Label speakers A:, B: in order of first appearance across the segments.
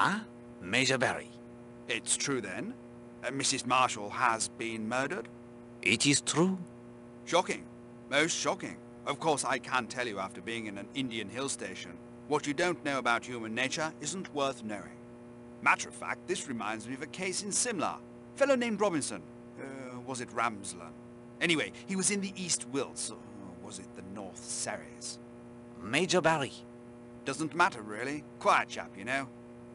A: Ah, Major Barry.
B: It's true then? Uh, Mrs. Marshall has been murdered?
A: It is true.
B: Shocking. Most shocking. Of course, I can tell you after being in an Indian hill station, what you don't know about human nature isn't worth knowing. Matter of fact, this reminds me of a case in Simla. Fellow named Robinson. Uh, was it Ramslan? Anyway, he was in the East Wilts, or was it the North Surreys?
A: Major Barry.
B: Doesn't matter, really. Quiet chap, you know.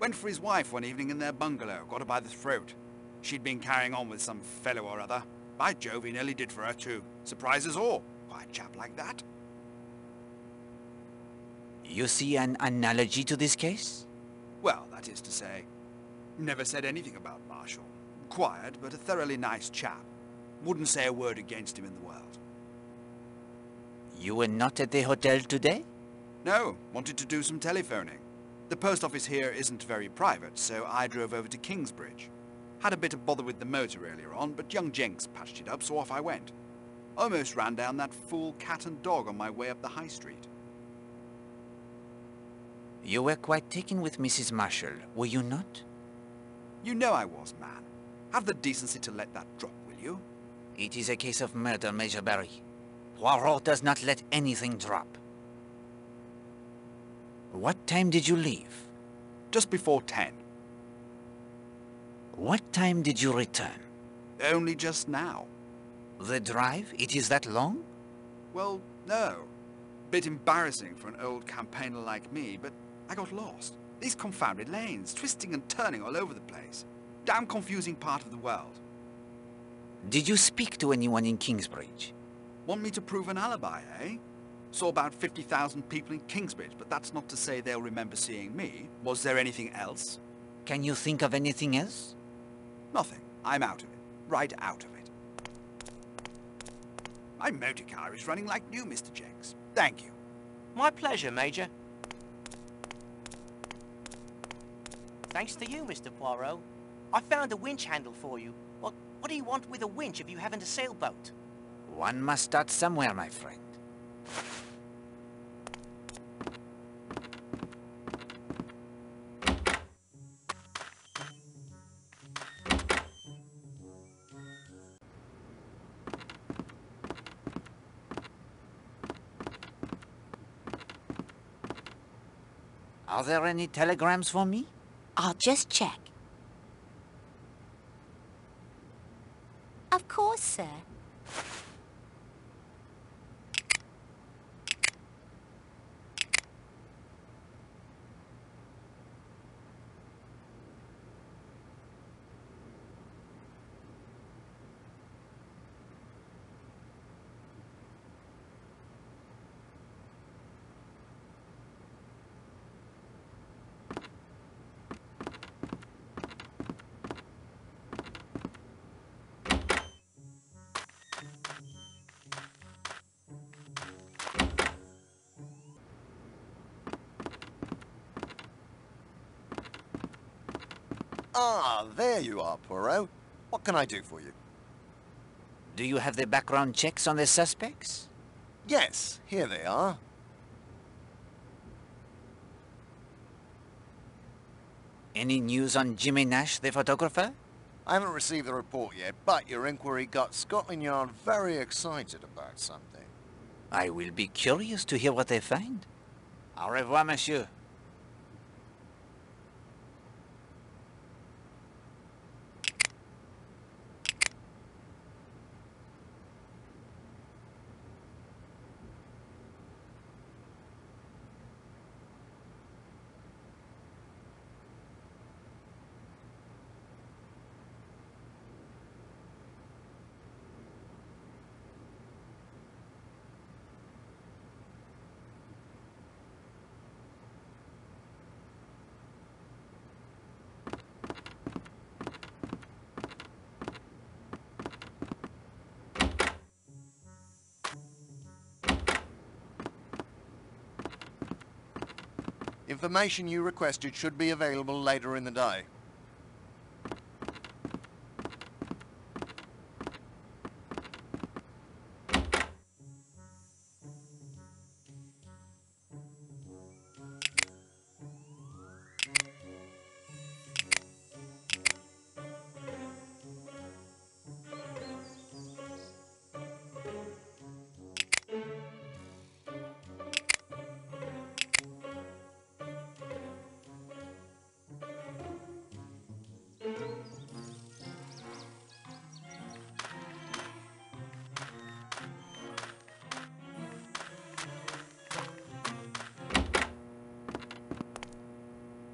B: Went for his wife one evening in their bungalow, got her by the throat. She'd been carrying on with some fellow or other. By Jove, he nearly did for her too. Surprise us all. Quiet chap like that.
A: You see an analogy to this case?
B: Well, that is to say, never said anything about Marshall. Quiet, but a thoroughly nice chap. Wouldn't say a word against him in the world.
A: You were not at the hotel today?
B: No, wanted to do some telephoning. The post office here isn't very private, so I drove over to Kingsbridge. Had a bit of bother with the motor earlier on, but young Jenks patched it up, so off I went. Almost ran down that fool cat and dog on my way up the high street.
A: You were quite taken with Mrs. Marshall, were you not?
B: You know I was, man. Have the decency to let that drop, will you?
A: It is a case of murder, Major Barry. Poirot does not let anything drop. What time did you leave?
B: Just before ten.
A: What time did you return?
B: Only just now.
A: The drive? It is that long?
B: Well, no. Bit embarrassing for an old campaigner like me, but I got lost. These confounded lanes, twisting and turning all over the place. Damn confusing part of the world.
A: Did you speak to anyone in Kingsbridge?
B: Want me to prove an alibi, eh? Saw about 50,000 people in Kingsbridge, but that's not to say they'll remember seeing me. Was there anything else?
A: Can you think of anything else?
B: Nothing. I'm out of it. Right out of it. My motor car is running like new, Mr. Jenks. Thank you.
C: My pleasure, Major. Thanks to you, Mr. Poirot. I found a winch handle for you. What, what do you want with a winch if you haven't a sailboat?
A: One must start somewhere, my friend. Are there any telegrams for me?
D: I'll just check. Of course, sir.
E: Ah, there you are, Poirot. What can I do for you?
A: Do you have the background checks on the suspects?
E: Yes, here they are.
A: Any news on Jimmy Nash, the photographer?
E: I haven't received the report yet, but your inquiry got Scotland Yard very excited about something.
A: I will be curious to hear what they find. Au revoir, monsieur.
E: Information you requested should be available later in the day.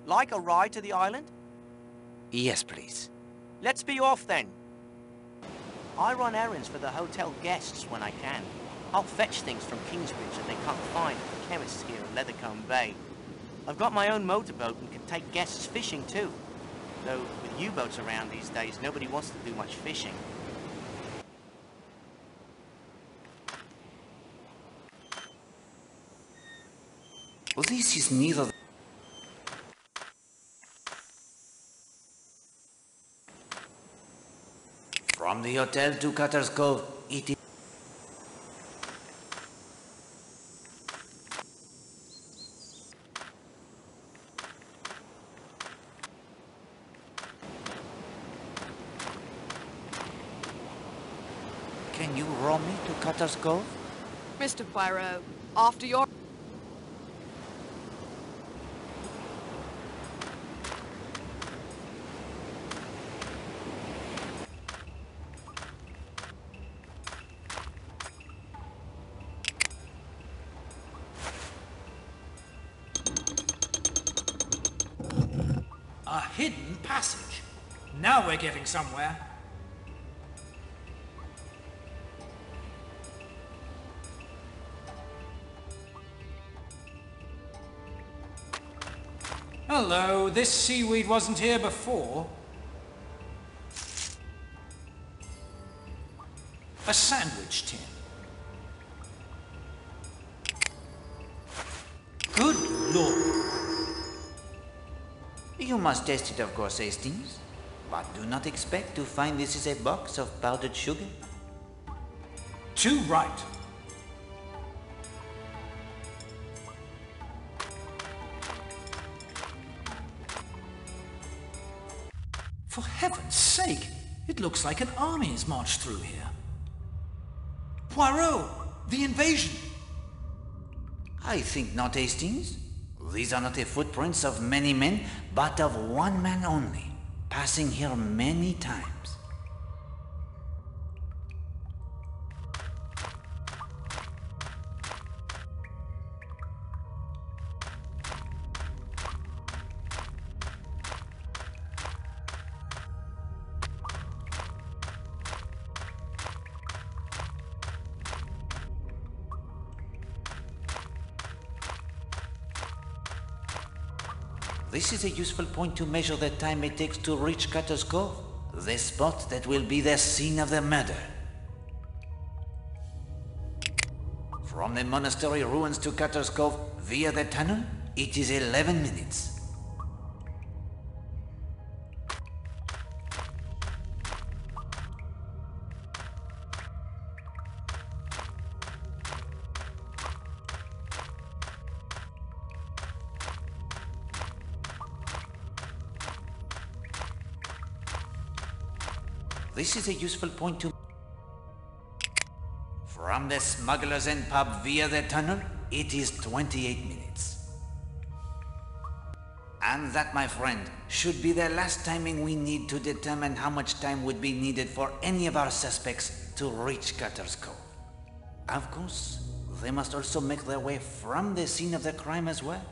C: Like a ride to the island?
A: Yes, please.
C: Let's be off then. I run errands for the hotel guests when I can. I'll fetch things from Kingsbridge that they can't find at the chemists here in Leathercombe Bay. I've got my own motorboat and can take guests fishing too. Though with U-boats around these days, nobody wants to do much fishing.
A: Well, this is neither. From the hotel to Cutter's Cove, it is. Can you row me to Cutter's Cove?
D: Mr. Poirot, after your...
F: Now we're getting somewhere. Hello, this seaweed wasn't here before. A sandwich tin. Good lord.
A: You must test it, of course, Hastings. But do not expect to find this is a box of powdered sugar.
F: Too right. For heaven's sake, it looks like an army has marched through here. Poirot, the invasion.
A: I think not, Hastings. These are not the footprints of many men, but of one man only, passing here many times. This is a useful point to measure the time it takes to reach Cutter's Cove, the spot that will be the scene of the murder. From the monastery ruins to Cutter's Cove via the tunnel, it is 11 minutes. This is a useful point to... From the Smugglers end pub via the tunnel, it is 28 minutes. And that, my friend, should be the last timing we need to determine how much time would be needed for any of our suspects to reach Cutter's Cove. Of course, they must also make their way from the scene of the crime as well.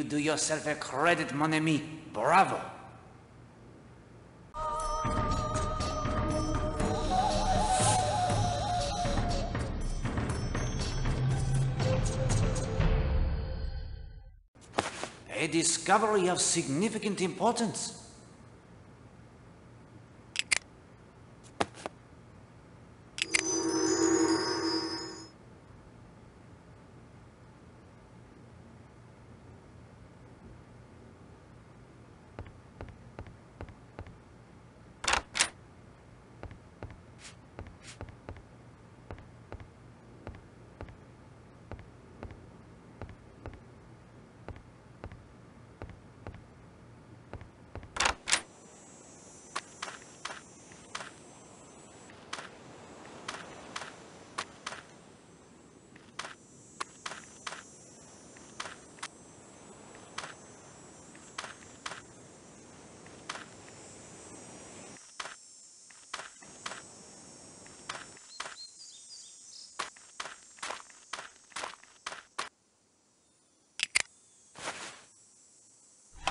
A: Do yourself a credit, mon ami. Bravo. A discovery of significant importance.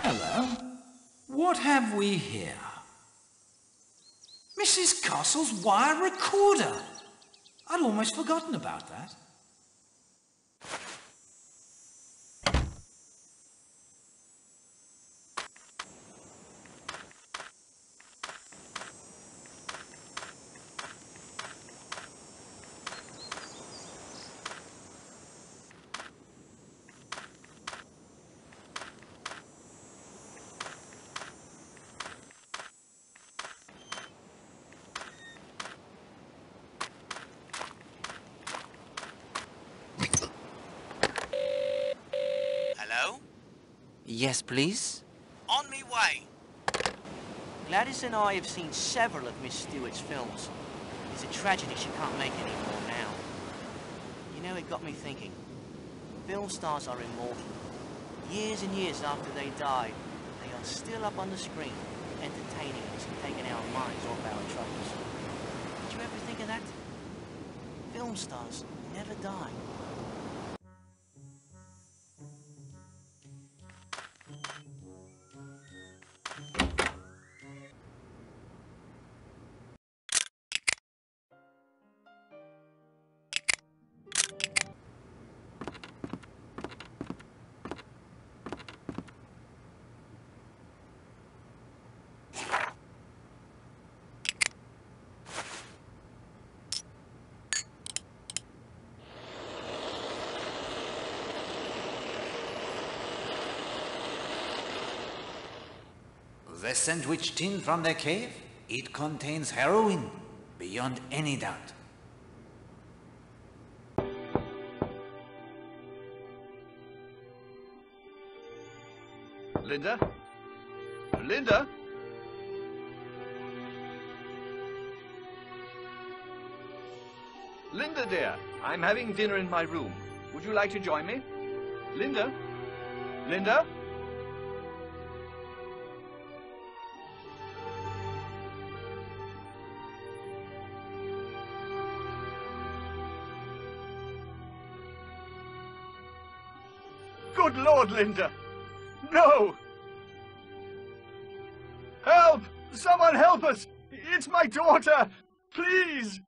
F: Hello. What have we here? Mrs. Castle's wire recorder. I'd almost forgotten about that.
C: Hello?
A: Yes, please?
C: On me way. Gladys and I have seen several of Miss Stuart's films. It's a tragedy she can't make any more now. You know, it got me thinking. Film stars are immortal. Years and years after they die, they are still up on the screen, entertaining us and taking our minds off our troubles. Did you ever think of that? Film stars never die.
A: The sandwich tin from the cave? It contains heroin, beyond any doubt.
G: Linda? Linda? Linda, dear, I'm having dinner in my room. Would you like to join me? Linda? Linda? Lord, Linda! No! Help! Someone help us! It's my daughter! Please!